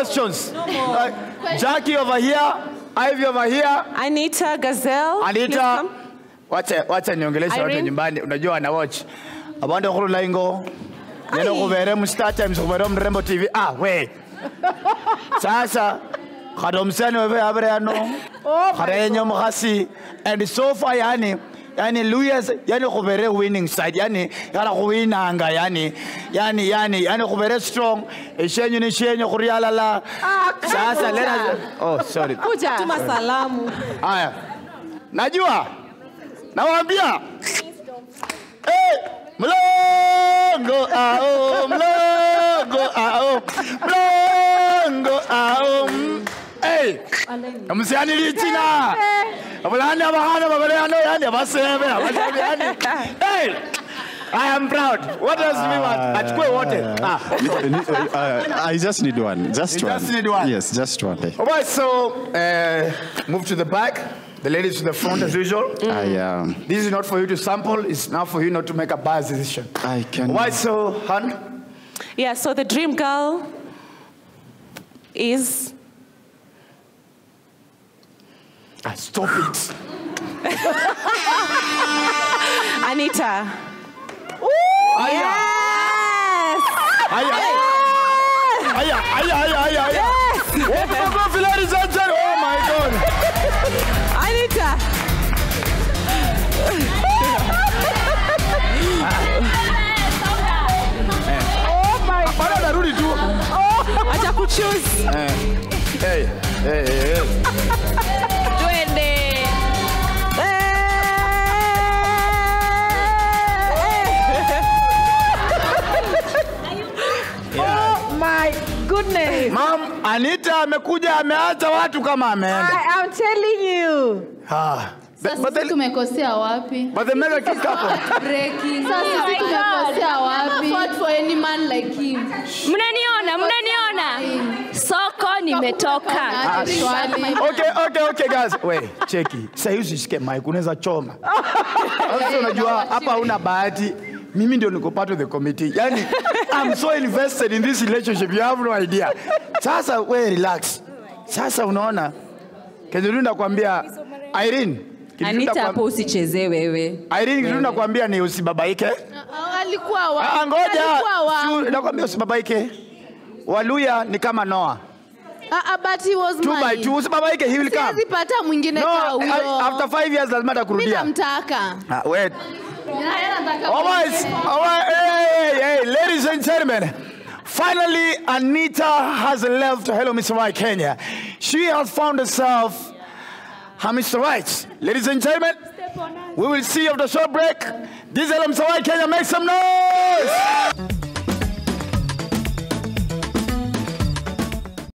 questions. Uh, Jackie over here, Ivy over here. Anita Gazelle. Anita, come. wacha wacha niongeleshe watu nyumbani, unajua wana watch. Abande khurula ingo. Neno khubere mu Star Times khubere mu Rembo TV. Ah, we. Sasa khati omusani webe abere ano. Kharenye mukhasi and so far yani yani Luyas yani khubere winning side yani yala khuwinanga yani yani yani yani khubere strong eshenyu ni shenyu khurialala. Sasa lena Oh, sorry. Kuja. Tuma salamu. Haya, najua, nawaambia hey, mlongo ao, mlongo ao, mlongo ao. eh mm, Hey, msiani china abulani abahana abasebe abasebe. Hey, I am proud. What else do we want? Achukue wote. Ah. I just need one. Just You one. just need one? Yes, just one. All right, so uh, move to the back. The ladies to the front as usual. I um, This is not for you to sample, it's now for you not to make a biased decision. I can. Why so, Han? Yeah, so the dream girl is Ah, stop it. Anita. Aya, Yes! aya, aya, aya, aya, aya, aya. Open the coffee, ladies and gentlemen. Oh my God. Anita. Bado anarudi tu. Acha kuchoose. Hey, hey, hey, hey. Ma'am, Anita amekuja ameacha watu kama ameenda. I am telling you. Ah. But, Sasa the, tumekosea wapi? but the mega kick couple. Breaking. Sasa sisi tumekosea wapi? Not for any man like him. Mnaniona, mnaniona. Soko nimetoka. Okay, okay, okay guys. Wait, cheki. Sasa hizi shike mic unaweza choma. Sasa unajua hapa huna bahati. Mimi ndio niko part of the committee. Yani I'm so invested in this relationship you have no idea. Sasa we relax. Sasa unaona Kenye nakwambia Irene Anita hapo usichezee wewe. Irene kitu nakwambia ni usibabaike. Ah, Alikuwa wa. Ah, ngoja. Nakwambia usibabaike. Waluya ni kama Noah. Ah, ah, but he was Two by mine. two usibabaike he will come. Siwezi pata mwingine No, kaa huyo. after five years lazima atakurudia. Mimi namtaka. Ah, wait. Ladies and gentlemen. Finally, Anita has left Hello Mr. Right Kenya. She has found herself her Mr. Right. Ladies and gentlemen, we will see you after the short break. This is Hello Mr. Right Kenya. Make some noise.